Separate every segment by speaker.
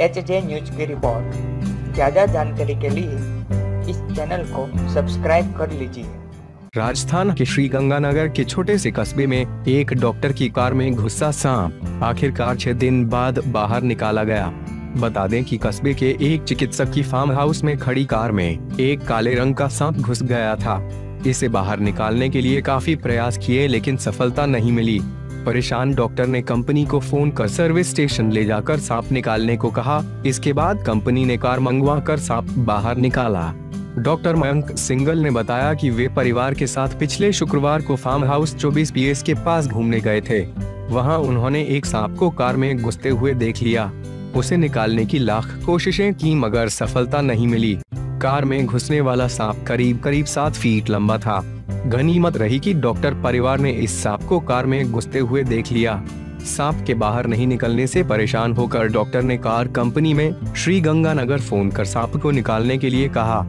Speaker 1: H J news की report ज़्यादा जानकारी के लिए इस चैनल को सब्सक्राइब कर लीजिए।
Speaker 2: राजस्थान के श्री गंगानगर के छोटे से कस्बे में एक डॉक्टर की कार में घुसा सांप। आखिरकार छह दिन बाद बाहर निकाला गया। बता दें कि कस्बे के एक चिकित्सक की फार्म हाउस में खड़ी कार में एक काले रंग का सांप घुस गया था। इसे बाहर निकालने के लिए काफ़ी प्रयास किए, लेकिन सफलता नहीं मिली। परेशान डॉक्टर ने कंपनी को फ़ोन कर सर्विस स्टेशन ले जाकर सांप निकालने को कहा। इसके बाद कंपनी ने कार मंगवा कर सांप बाहर निकाला। डॉक्टर मयंक सिंगल ने बताया कि वे परिवार के साथ पिछले शुक्रवार को फार्म हाउस 24 पीएस के पास घूमने गए थे। वहाँ उन्होंने एक सांप को कार में घुसते हुए देख लिया। उसे निकालने की लाख कोशिशें की, मगर सफलता नहीं मिली। कार में घुसने वाला सांप करीब करीब सात फीट लंबा था। गनीमत रही कि डॉक्टर परिवार ने इस सांप को कार में घुसते हुए देख लिया। सांप के बाहर नहीं निकलने से परेशान होकर डॉक्टर ने कार कंपनी में श्री गंगानगर फ़ोन कर सांप को निकालने के लिए कहा।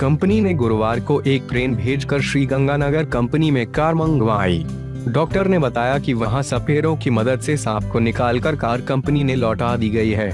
Speaker 2: कंपनी ने गुरुवार को एक ट्रेन भेजकर श्री गंगानगर कंपनी में कार मंगवाई। डॉक्टर ने बताया कि वहाँ सपेरों की मदद से सांप को निकालकर कार कंपनी ने लौटा दी गई है।